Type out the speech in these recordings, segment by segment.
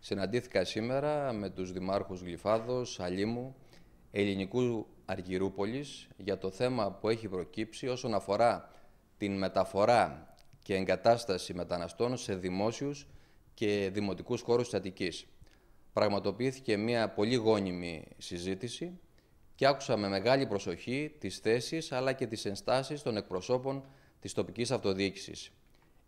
Συναντήθηκα σήμερα με τους δημάρχους Γλυφάδος, Αλήμου, Ελληνικού Αργυρούπολης για το θέμα που έχει προκύψει όσον αφορά την μεταφορά και εγκατάσταση μεταναστών σε δημόσιους και δημοτικούς χώρους της Αττικής. Πραγματοποιήθηκε μια πολύ γόνιμη συζήτηση και άκουσα με μεγάλη προσοχή τις θέσεις αλλά και τις ενστάσεις των εκπροσώπων της τοπικής αυτοδιοίκησης.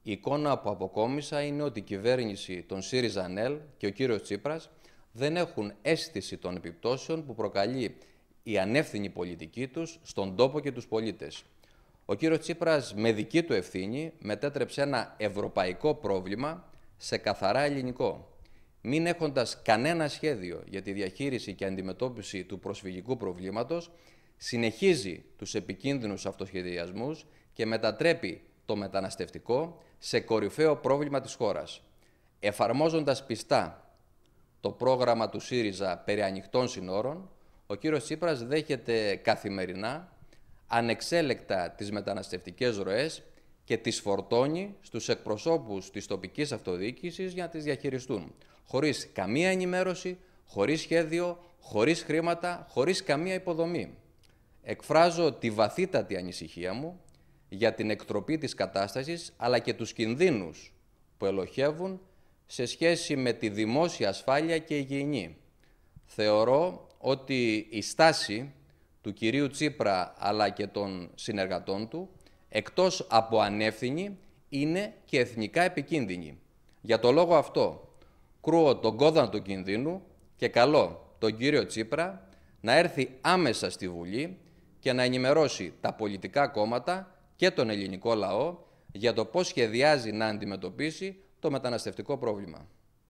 Η εικόνα που αποκόμισα είναι ότι η κυβέρνηση των ΣΥΡΙΖΑ ΝΕΛ και ο κύριος Τσίπρας δεν έχουν αίσθηση των επιπτώσεων που προκαλεί η ανεύθυνη πολιτική τους στον τόπο και τους πολίτες. Ο κύριος Τσίπρας με δική του ευθύνη μετέτρεψε ένα ευρωπαϊκό πρόβλημα σε καθαρά ελληνικό. Μην έχοντας κανένα σχέδιο για τη διαχείριση και αντιμετώπιση του προσφυγικού προβλήματος, συνεχίζει τους επικίνδυνους αυτοσχεδιασμούς και μετατρέπει το μεταναστευτικό σε κορυφαίο πρόβλημα της χώρας. Εφαρμόζοντας πιστά το πρόγραμμα του ΣΥΡΙΖΑ περί ανοιχτών συνόρων, ο κύριος Τσίπρας δέχεται καθημερινά ανεξέλεκτα τις μεταναστευτικές ροές και τις φορτώνει στους εκπροσώπους της τοπικής αυτοδιοίκησης για να τις διαχειριστούν. Χωρίς καμία ενημέρωση, χωρίς σχέδιο, χωρίς χρήματα, χωρίς καμία υποδομή. Εκφράζω τη βαθύτατη ανησυχία μου για την εκτροπή της κατάστασης, αλλά και τους κινδύνους που ελοχεύουν σε σχέση με τη δημόσια ασφάλεια και υγιεινή. Θεωρώ ότι η στάση του κυρίου Τσίπρα αλλά και των συνεργατών του, εκτός από ανεύθυνη, είναι και εθνικά επικίνδυνη. Για το λόγο αυτό, κρούω τον κόδωνα του κινδύνου και καλώ τον κύριο Τσίπρα να έρθει άμεσα στη Βουλή και να ενημερώσει τα πολιτικά κόμματα και τον ελληνικό λαό για το πώς σχεδιάζει να αντιμετωπίσει το μεταναστευτικό πρόβλημα.